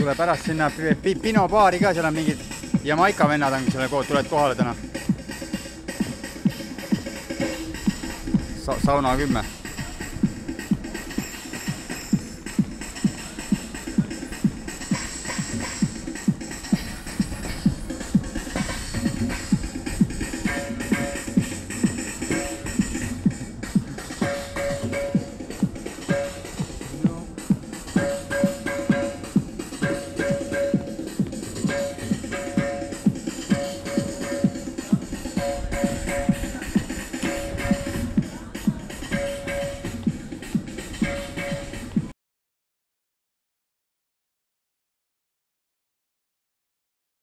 tule pärast sinna Pi- Pi- Pino baari ka, seal on mingid Jamaica vennad on selle kood, tuled kohale täna Sa. sauna kümme